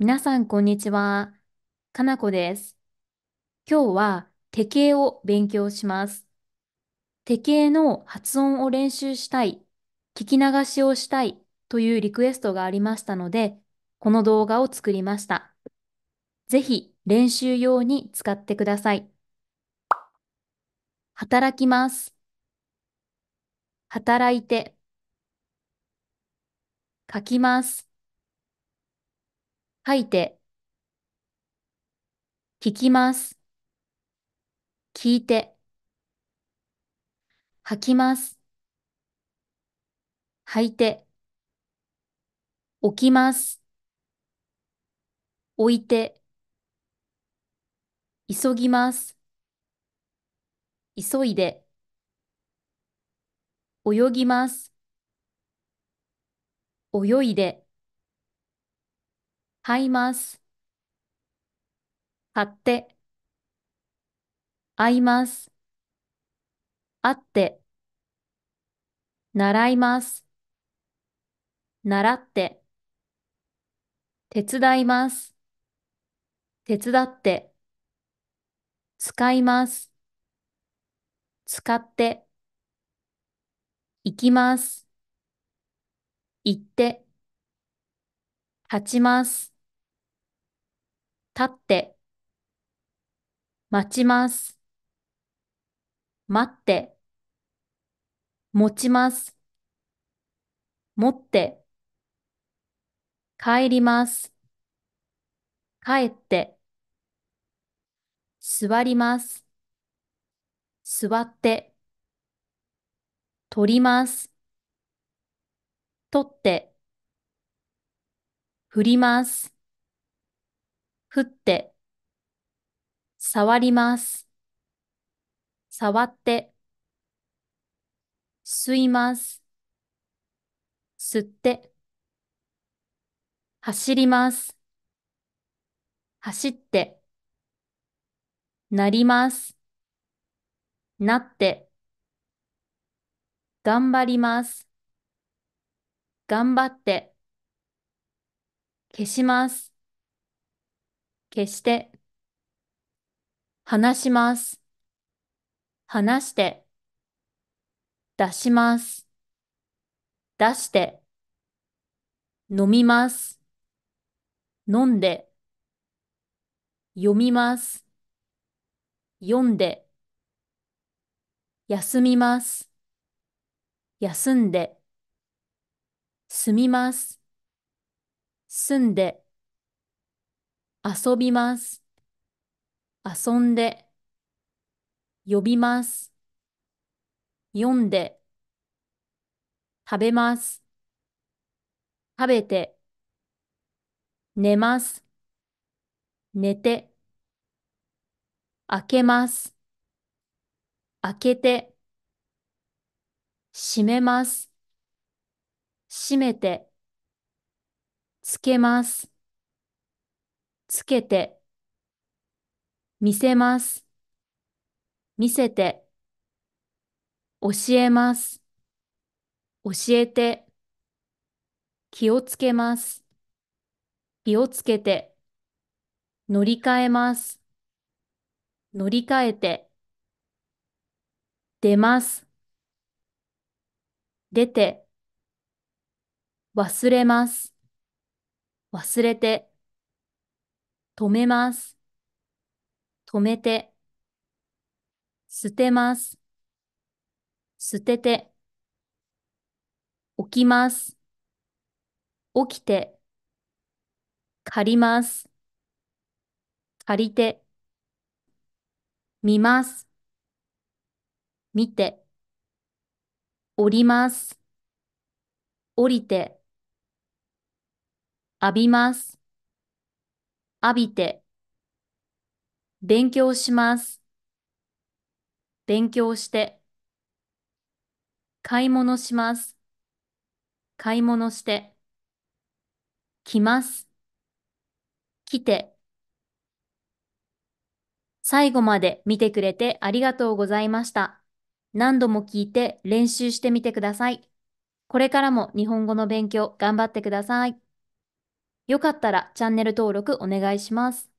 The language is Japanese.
皆さん、こんにちは。かなこです。今日は手形を勉強します。手形の発音を練習したい、聞き流しをしたいというリクエストがありましたので、この動画を作りました。ぜひ練習用に使ってください。働きます。働いて。書きます。書いて。聞きます。聞いて。吐きます。吐いて。起きます。置いて。急ぎます。急いで。泳ぎます。泳いで。這います。買って。会います。会って。習います。習って。手伝います。手伝って。使います。使って。行きます。行って。立ちます。立って。待ちます。待って。持ちます。持って。帰ります。帰って。座ります。座って。取ります。取って。振ります。振って。触ります。触って。吸います。吸って。走ります。走って。なります。なって。頑張ります。頑張って。消します。消して。話します。話して。出します。出して。飲みます。飲んで。読みます。読んで。休みます。休んで。住みます。住んで。遊びます。遊んで。呼びます。読んで。食べます。食べて。寝ます。寝て。開けます。開けて。閉めます。閉めて。つけます。つけて。見せます。見せて。教えます。教えて。気をつけます。気をつけて。乗り換えます。乗り換えて。出ます。出て。忘れます。忘れて。止めます。止めて。捨てます。捨てて。起きます。起きて。借ります。借りて。見ます。見て。降ります。降りて。浴びます。浴びて。勉強します。勉強して。買い物します。買い物して。来ます。来て。最後まで見てくれてありがとうございました。何度も聞いて練習してみてください。これからも日本語の勉強頑張ってください。よかったらチャンネル登録お願いします。